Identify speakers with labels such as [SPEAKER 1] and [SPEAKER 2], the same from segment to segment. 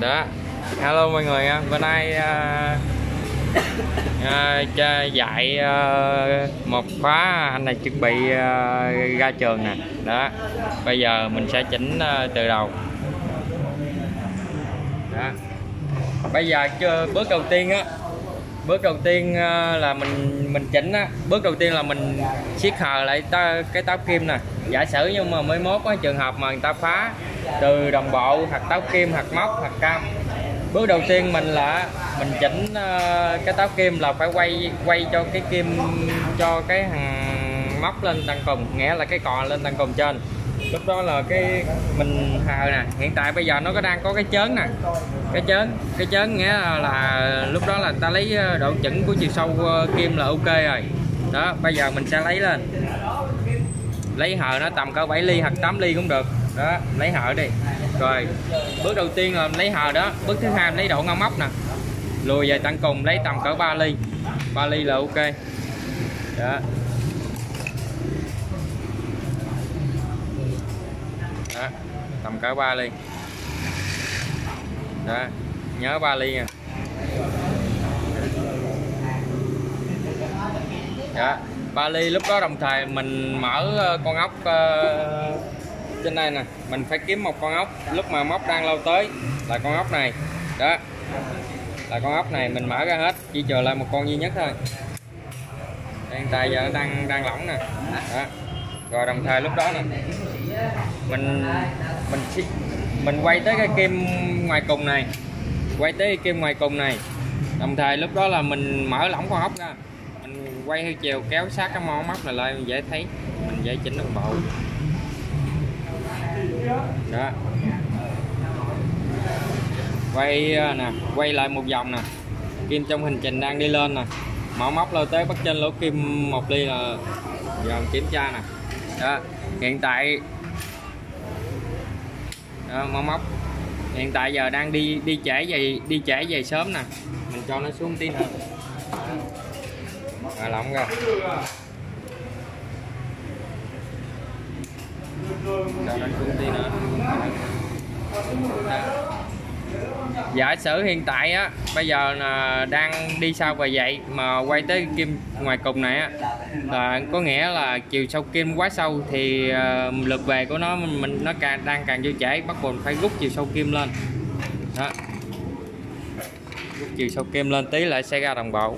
[SPEAKER 1] đó. Hello mọi người nha. Bữa nay uh, uh, dạy uh, một khóa anh này chuẩn bị uh, ra trường nè. Đó. Bây giờ mình sẽ chỉnh uh, từ đầu. Đó. Bây giờ chưa bước đầu tiên á bước đầu tiên là mình mình chỉnh á. Bước đầu tiên là mình siết hờ lại ta, cái táo kim nè. Giả sử nhưng mà mới mốt á trường hợp mà người ta phá từ đồng bộ hạt táo kim hạt móc hạt cam. Bước đầu tiên mình là mình chỉnh ờ, cái táo kim là phải quay quay cho cái kim cho cái hàng móc lên tăng cùng nghĩa là cái cò lên tăng cùng trên. Lúc đó là cái mình hờ nè hiện tại bây giờ nó có đang có cái chớn nè. Cái chớn cái chớn nghĩa là, là lúc đó là ta lấy ờ, độ chỉnh của chiều sâu ờ, kim là ok rồi. Đó bây giờ mình sẽ lấy lên. Lấy hờ nó tầm cỡ 7 ly hoặc 8 ly cũng được đó lấy hờ đi. Rồi bước đầu tiên là lấy hờ đó. Bước thứ hai lấy độ ngon móc nè. Lùi về tận cùng lấy tầm cỡ 3 ly. 3 ly là ok. Đó. Đó tầm cỡ 3 ly. Đó nhớ 3 ly nha. Đó 3 ly lúc đó đồng thời mình mở ờ, con ốc uh, trên đây nè, mình phải kiếm một con ốc. Lúc mà móc đang lâu tới là con ốc này. Đó, là con ốc này mình mở ra hết, chỉ chờ lại một con duy nhất thôi. Hiện tại giờ nó đang đang lỏng nè. Đó, rồi đồng thời lúc đó nè, mình mình mình quay tới cái kim ngoài cùng này. Quay tới cái kim ngoài cùng này. Đồng thời lúc đó là mình mở lỏng con ốc ra. Mình quay theo chiều, kéo sát cái món móc này lên dễ thấy. Mình dễ chỉnh đồng bộ đó. Quay à, nè quay lại một vòng nè. Kim trong hành trình đang đi lên nè. Mở móc lên tới bắt trên lỗ kim một ly là dòng kiểm tra nè. Đó. Hiện tại đó, mở móc. Hiện tại giờ đang đi đi trễ về đi trễ về sớm nè. Mình cho nó xuống tí nữa. À, lỏng ra. Cho nó nữa giả sử hiện tại á bây giờ là đang đi sau và dậy mà quay tới kim ngoài cùng này á. Là có nghĩa là chiều sâu kim quá sâu thì ờ, uh, lực về của nó mình nó càng đang càng vô chảy bắt buộc phải rút chiều sâu kim lên. Đó. Rút chiều sâu kim lên tí lại sẽ ra đồng bộ.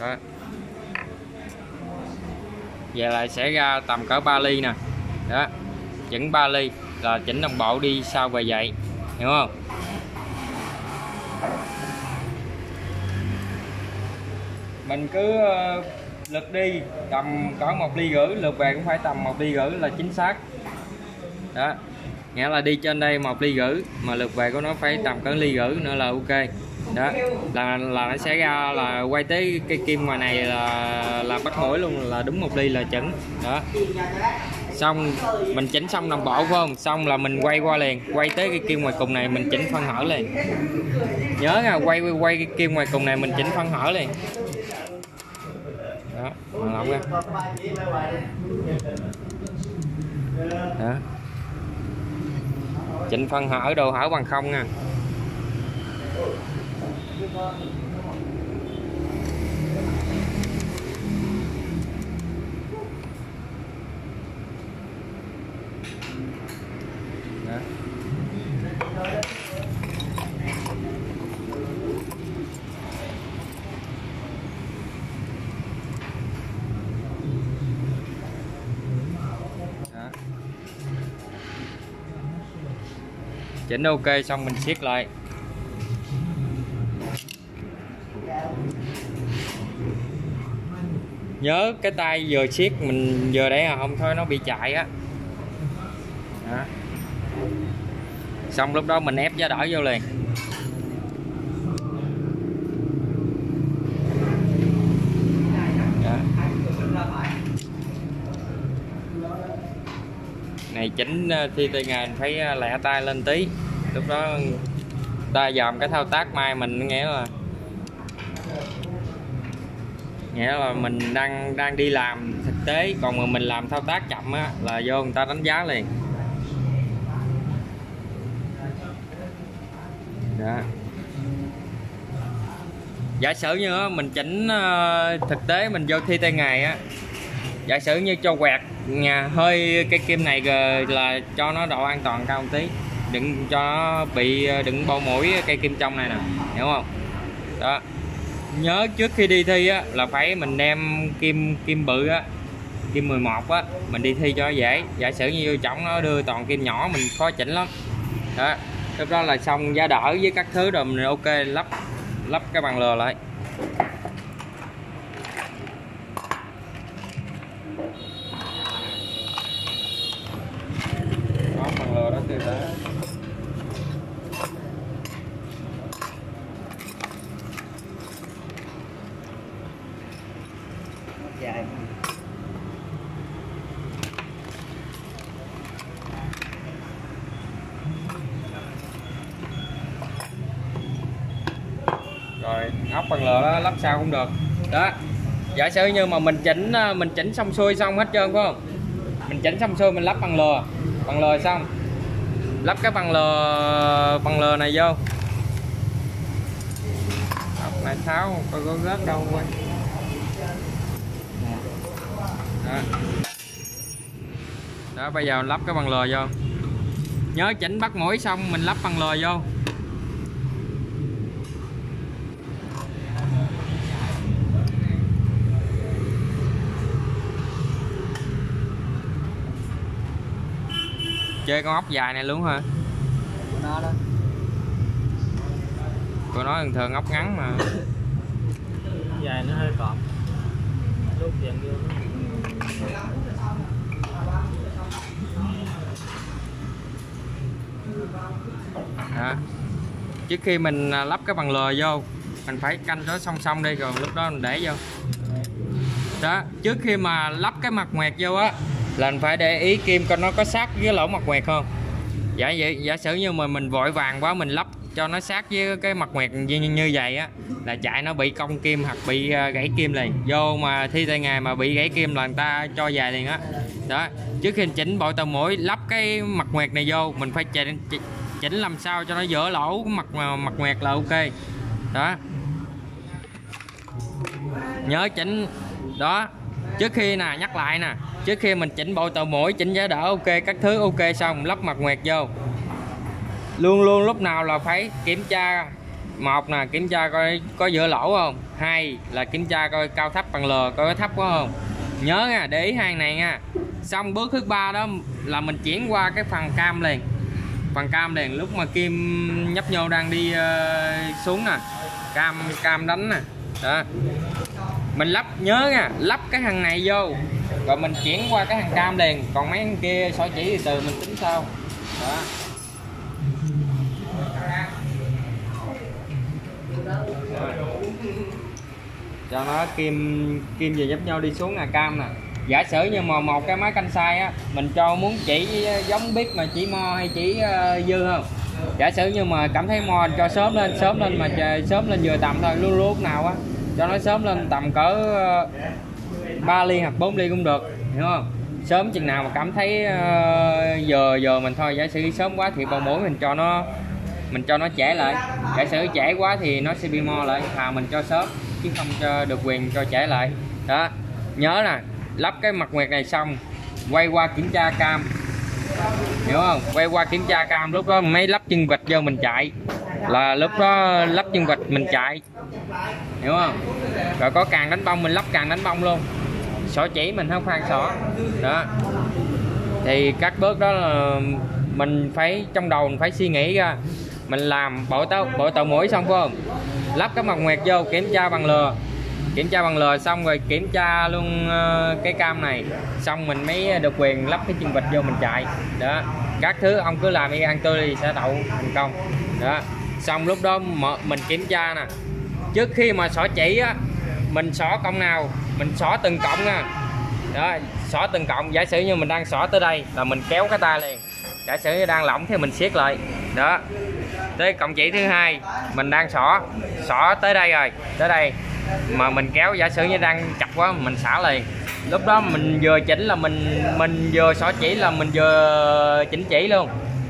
[SPEAKER 1] Đó về lại sẽ ra tầm cỡ 3 ly nè. Đó, chỉnh 3 ly là chỉnh đồng bộ đi sau về vậy hiểu không? Mình cứ ờ, lượt lực đi, tầm cỡ một ly rưỡi lượt về cũng phải tầm một ly rưỡi là chính xác. Đó, nghĩa là đi trên đây một ly rưỡi mà lượt về của nó phải tầm cỡ ly rưỡi nữa là ok đó là là nó sẽ ra là quay tới cây kim ngoài này là là bắt mũi luôn là đúng một ly là chỉnh đó. Xong mình chỉnh xong đồng bộ phải không? Xong là mình quay qua liền quay tới cái kim ngoài cùng này mình chỉnh phân hở liền. Nhớ nha quay quay, quay cái kim ngoài cùng này mình chỉnh phân hở liền. Đó lỏng ra. Đó. Chỉnh phân hở đồ hở bằng không nha chỉnh ok xong mình siết lại. Nhớ cái tay vừa siết mình vừa để à không thôi nó bị chạy á đó. xong lúc đó mình ép giá đỏ vô liền Đó. này chỉnh ờ, thi tay nghề phải ờ, lẹ tay lên tí lúc đó ta dòm cái thao tác mai mình, nghĩa là nghĩa là mình đang đang đi làm thực tế còn mà mình làm thao tác chậm á là do người ta đánh giá liền. Đó. Giả sử như á, mình chỉnh ờ, thực tế mình vô thi tay ngày á giả sử như cho quẹt nhà hơi cây kim này là cho nó độ an toàn cao một tí đừng cho nó bị ờ, đừng bao mũi cây kim trong này nè hiểu không? Đó nhớ trước khi đi thi á, là phải mình đem kim kim bự á, kim 11 á, mình đi thi cho dễ. Giả sử như trọng nó đưa toàn kim nhỏ, mình khó chỉnh lắm. Đó, lúc đó là xong giá đỡ với các thứ rồi mình ok, lắp lắp cái bàn lừa lại. Đó, bàn lừa đó tiêu đó
[SPEAKER 2] dài
[SPEAKER 1] rồi ốc bằng lừa đó lắp sao cũng được. Đó. Giả sử như mà mình chỉnh à, mình chỉnh xong xuôi xong hết trơn, phải không? Mình chỉnh xong xuôi mình lắp bằng lừa bằng lừa xong. Lắp cái bằng lừa bằng lừa này vô. Ốc này tháo, coi có rớt đâu quay đó. đó, bây giờ lắp cái bằng lừa vô. Nhớ chỉnh bắt mũi xong, mình lắp bằng lừa vô. Chơi con ốc dài này luôn hả?
[SPEAKER 2] Của nó đó.
[SPEAKER 1] Cô nói thường thường ốc ngắn mà.
[SPEAKER 2] Dài nó hơi cọp. Lúc dạng vô
[SPEAKER 1] đó. trước khi mình à, lắp cái bằng lừa vô mình phải canh nó song song đi rồi lúc đó mình để vô. Đó trước khi mà lắp cái mặt ngoẹt vô á là mình phải để ý kim coi nó có sát với lỗ mặt ngoẹt không? Giả vậy giả sử như mà mình vội vàng quá mình lắp cho nó sát với cái mặt ngoẹt như, như vậy á là chạy nó bị cong kim hoặc bị uh, gãy kim liền. Vô mà thi tay ngày mà bị gãy kim là người ta cho dài liền á. Đó trước khi chỉnh bộ tàu mũi lắp cái mặt ngoẹt này vô mình phải chỉnh chỉnh, làm sao cho nó giữa lỗ mặt ờ, mặt ngoẹt là ok. Đó. Nhớ chỉnh đó trước khi nè nhắc lại nè. Trước khi mình chỉnh bộ tàu mũi chỉnh giá đỡ ok các thứ ok xong lắp mặt ngoẹt vô. Luôn luôn lúc nào là phải kiểm tra một nè kiểm tra coi có giữa lỗ không. Hai là kiểm tra coi cao thấp bằng lừa coi có thấp quá không. Nhớ nha để ý hàng này nha. Xong bước thứ ba đó là mình chuyển qua cái phần cam liền. Phần cam liền lúc mà kim nhấp nhô đang đi uh, xuống nè. Cam cam đánh nè. Đó mình lắp, nhớ nha, lắp cái thằng này vô. Rồi mình chuyển qua cái thằng cam liền. Còn mấy thằng kia sỏi chỉ thì từ, mình tính sau đó. Cho nó kim kim về nhấp nhau đi xuống là cam nè. Giả sử như mà một cái máy canh sai á, mình cho muốn chỉ ờ, giống biết mà chỉ mo hay chỉ ờ, dư không? Giả sử như mà cảm thấy mo cho sớm lên sớm lên mà trời sớm lên vừa tầm thôi, lúc lúc nào á cho nó sớm lên tầm cỡ ờ, 3 ly hoặc 4 ly cũng được hiểu không? Sớm chừng nào mà cảm thấy ờ, giờ giờ mình thôi giả sử sớm quá thì bao mũi mình cho nó mình cho nó trễ lại. Giả sử trễ quá thì nó sẽ bị mo lại thà mình cho sớm chứ không cho được quyền cho trễ lại. Đó nhớ nè lắp cái mặt nguyệt này xong quay qua kiểm tra cam hiểu không? Quay qua kiểm tra cam lúc đó mấy lắp chân vịt vô mình chạy là lúc đó lắp chân vịt mình chạy. Hiểu không? Rồi có càng đánh bông mình lắp càng đánh bông luôn. Sỏ chỉ mình không phan sỏ. Đó. Thì các bước đó là mình phải trong đầu mình phải suy nghĩ ra. Mình làm bộ tàu bộ tàu mũi xong phải không? Lắp cái mặt nguyệt vô kiểm tra bằng lừa. Kiểm tra bằng lừa xong rồi kiểm tra luôn ờ, cái cam này. Xong mình mới được quyền lắp cái chân vịt vô mình chạy. Đó. Các thứ ông cứ làm y ăn tươi thì sẽ đậu thành công. Đó xong lúc đó mở- mình kiểm tra nè. Trước khi mà xỏ chỉ á, mình xỏ cộng nào, mình xỏ từng cộng nha đó, xỏ từng cộng giả sử như mình đang xỏ tới đây là mình kéo cái tay liền. Giả sử như đang lỏng thì mình siết lại. Đó. Tới cộng chỉ thứ hai, mình đang xỏ xỏ tới đây rồi, tới đây. Mà mình kéo, giả sử như đang chặt quá, mình xả liền. Lúc đó mình vừa chỉnh là mình mình vừa xỏ chỉ là mình vừa chỉnh chỉ luôn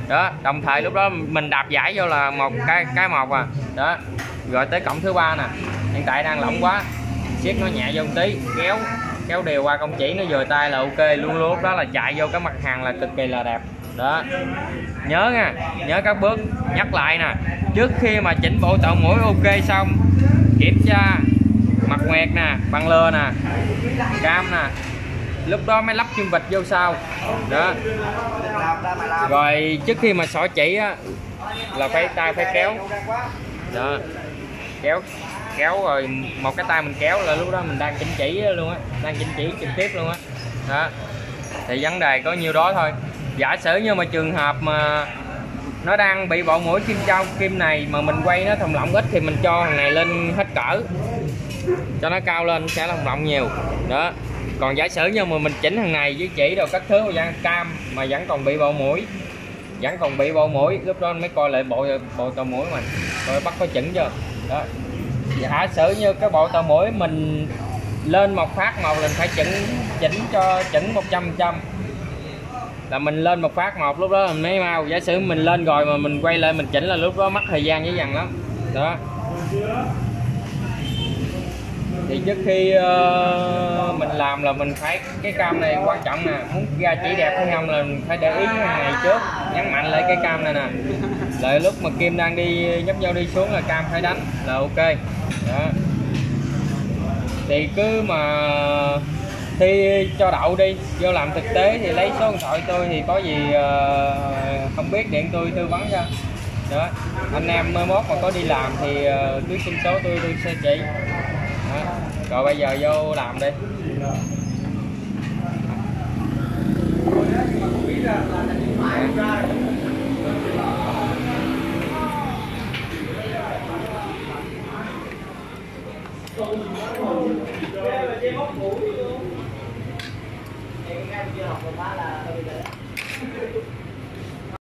[SPEAKER 1] đó, đồng thời lúc đó mình đạp giải vô là một cái cái một à. Đó rồi tới cổng thứ ba nè. Hiện tại đang lỏng quá. Siết nó nhẹ vô một tí, kéo kéo đều qua công chỉ, nó vừa tay là ok luôn lúc đó là chạy vô cái mặt hàng là cực kỳ là đẹp. Đó. Nhớ nha, nhớ các bước nhắc lại nè. Trước khi mà chỉnh bộ tạo mũi, ok xong. Kiểm tra mặt ngoẹt nè bằng lừa nè, cam nè lúc đó mới lắp chân vịt vô sau. Đó. Rồi, trước khi mà xỏ chỉ á, là phải tay phải kéo. Đó. Kéo kéo rồi một cái tay mình kéo là lúc đó mình đang chỉnh chỉ luôn á, đang chỉnh chỉ trực tiếp luôn á. Đó. Thì vấn đề có nhiêu đó thôi. Giả sử như mà trường hợp mà nó đang bị bộ mũi kim trong, kim này mà mình quay nó thòng lọng ít thì mình cho thằng này lên hết cỡ. Cho nó cao lên sẽ thòng lọng nhiều. Đó còn giả sử như mà mình chỉnh thằng này với chỉ đồ các thứ mà cam mà vẫn còn bị bộ mũi, vẫn còn bị bộ mũi, lúc đó mới coi lại bộ bộ tàu mũi mình coi bắt có chỉnh chưa? Đó. Giả sử như cái bộ tàu mũi mình lên một phát một lần phải chỉnh chỉnh cho chỉnh 100 trăm là mình lên một phát một, lúc đó mình mới mau. Giả sử mình lên rồi mà mình quay lại mình chỉnh là lúc đó mất thời gian với dần lắm. Đó thì trước khi uh, mình làm là mình phải cái cam này quan trọng nè muốn ra chỉ đẹp hay không là mình phải để ý cái này trước nhấn mạnh lại cái cam này nè. Lại lúc mà kim đang đi nhấp nhau đi xuống là cam phải đánh là ok. Đó. Thì cứ mà thi cho đậu đi vô làm thực tế thì lấy số điện thoại tôi thì có gì uh, không biết điện tôi tư vấn cho. Đó. Anh em mới mốt mà có đi làm thì uh, cứ xin số tôi tôi sẽ chỉ đó. rồi bây giờ vô làm đi